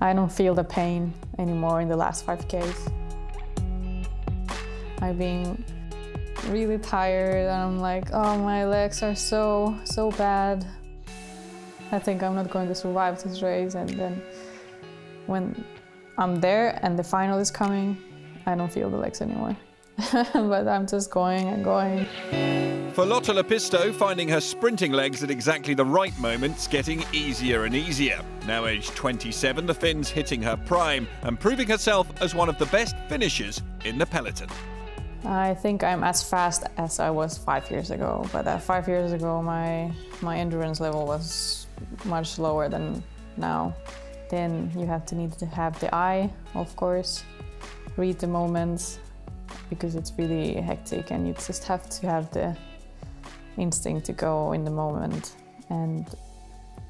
I don't feel the pain anymore in the last 5Ks. I've been really tired and I'm like, oh, my legs are so, so bad. I think I'm not going to survive this race. And then when I'm there and the final is coming, I don't feel the legs anymore. but I'm just going and going. For Lotta Lepisto, finding her sprinting legs at exactly the right moment's getting easier and easier. Now aged 27, the Finn's hitting her prime and proving herself as one of the best finishers in the peloton. I think I'm as fast as I was five years ago, but uh, five years ago my, my endurance level was much lower than now. Then you have to need to have the eye, of course, read the moments, because it's really hectic and you just have to have the instinct to go in the moment and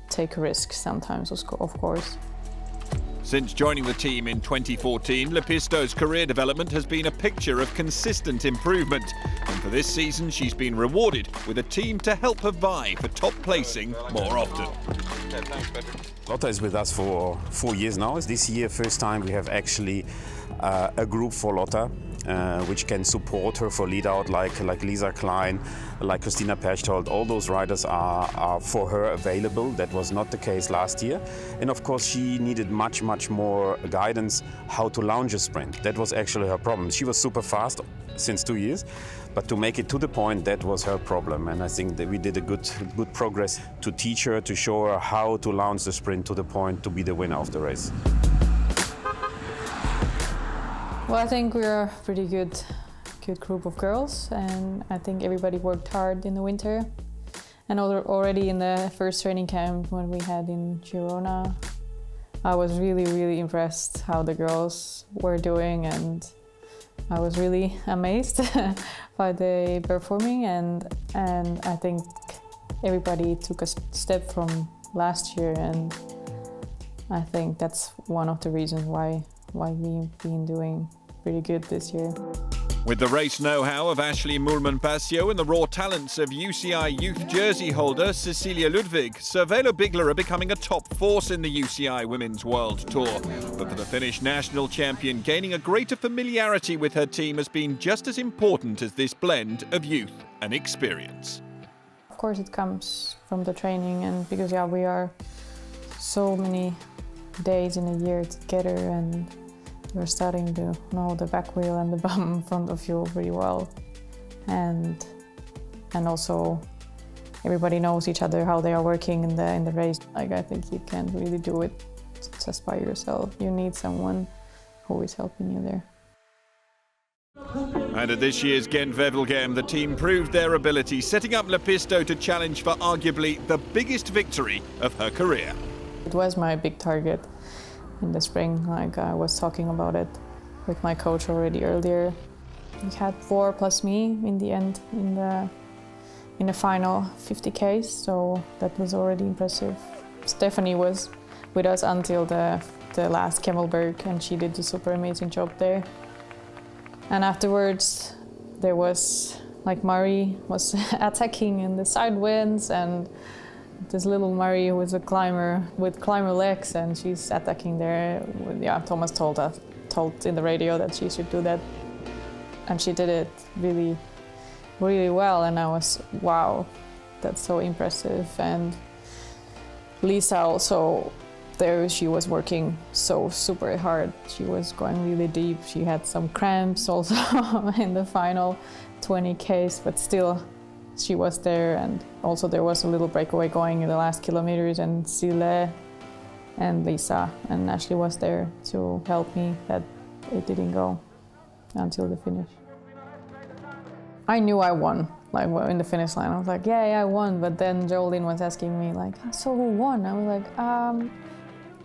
take risks sometimes, of course. Since joining the team in 2014, Lepisto's career development has been a picture of consistent improvement. And for this season, she's been rewarded with a team to help her vie for top placing more often. Lotta is with us for four years now. It's this year first time we have actually uh, a group for Lotta uh, which can support her for lead out like, like Lisa Klein, like Christina Perchtold. All those riders are, are for her available. That was not the case last year. And of course, she needed much, much more guidance how to launch a sprint. That was actually her problem. She was super fast since two years, but to make it to the point, that was her problem. And I think that we did a good, good progress to teach her, to show her how to launch the sprint to the point to be the winner of the race. Well, I think we're a pretty good, good group of girls, and I think everybody worked hard in the winter. And already in the first training camp when we had in Girona, I was really, really impressed how the girls were doing, and I was really amazed by the performing. And and I think everybody took a step from last year, and I think that's one of the reasons why why we've been doing pretty good this year. With the race know-how of Ashley Moolman-Pasio and the raw talents of UCI youth jersey holder Cecilia Ludwig, Cervelo Bigla are becoming a top force in the UCI Women's World Tour. But for the Finnish national champion, gaining a greater familiarity with her team has been just as important as this blend of youth and experience. Of course it comes from the training and because yeah, we are so many days in a year together and you're starting to know the back wheel and the bum in front of you pretty well. And and also everybody knows each other, how they are working in the in the race. Like I think you can't really do it just by yourself. You need someone who is helping you there. And at this year's Gent Wevelgem, the team proved their ability, setting up Lepisto to challenge for arguably the biggest victory of her career. It was my big target in the spring, like I was talking about it with my coach already earlier. We had four plus me in the end in the in the final 50k, so that was already impressive. Stephanie was with us until the the last Kemmelberg, and she did a super amazing job there. And afterwards, there was like Mari was attacking in the side winds and this little Marie who is a climber with climber legs and she's attacking there. Yeah, Thomas told us, told in the radio that she should do that. And she did it really, really well and I was, wow, that's so impressive. And Lisa also, there she was working so super hard. She was going really deep. She had some cramps also in the final 20 Ks, but still she was there and also there was a little breakaway going in the last kilometers and Sile and Lisa and Ashley was there to help me that it didn't go until the finish. I knew I won, like in the finish line. I was like, yeah, yeah, I won. But then Jolene was asking me like, so who won? I was like, um,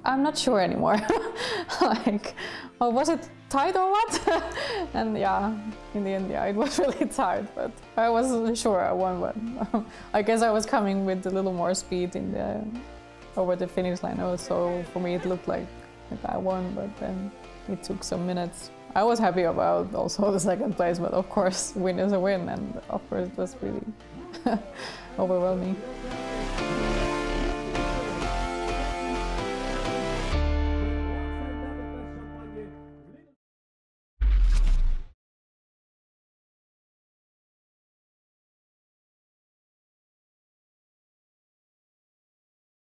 I'm not sure anymore. like, well, was it tight or what? and yeah, in the end, yeah, it was really tight, but I wasn't sure I won, but I guess I was coming with a little more speed in the over the finish line. So for me, it looked like, like I won, but then it took some minutes. I was happy about also the second place, but of course, win is a win, and of course, it was really overwhelming.